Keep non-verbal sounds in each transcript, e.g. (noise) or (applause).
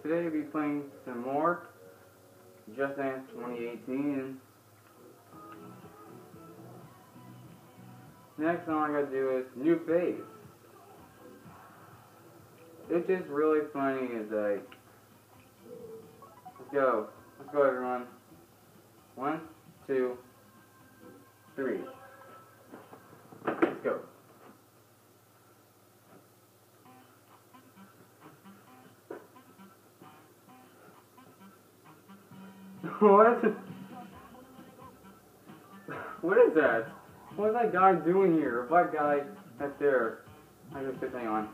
today we'll be playing some more Just Dance 2018. Next song I gotta do is New Face. It's just really funny. It's like, let's go, let's go everyone. One, two, three. What? What is that? What is that guy doing here? Black guy right there. I just put thing on.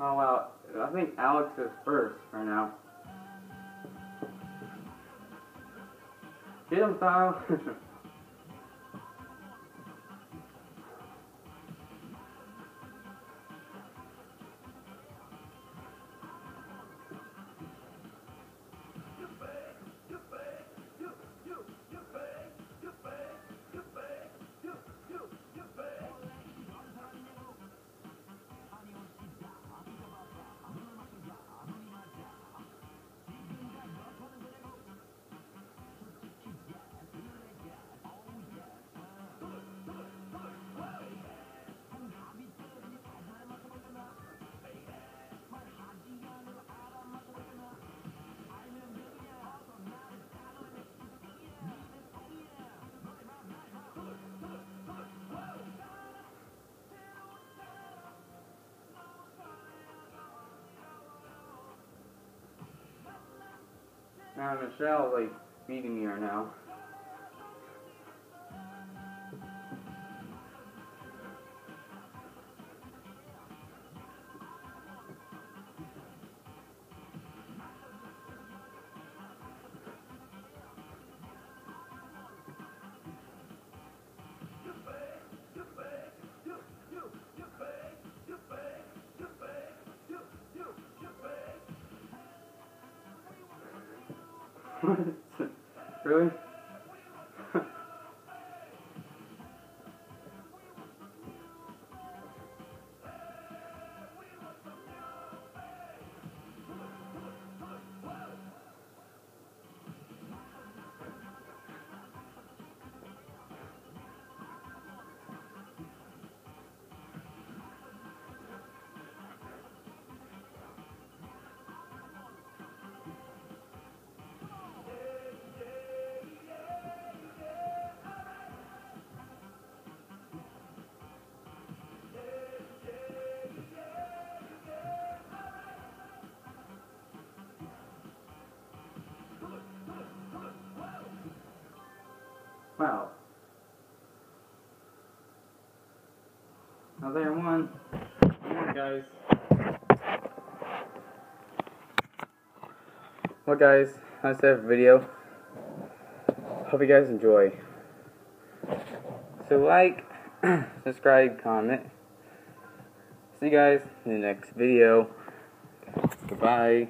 Oh wow, I think Alex is first right now. Get him, Kyle. (laughs) Now Michelle's like beating me right now. (laughs) really? Wow. there one. Come on, guys. Well, guys, that's that video. Hope you guys enjoy. So, like, (clears throat) subscribe, comment. See you guys in the next video. Goodbye.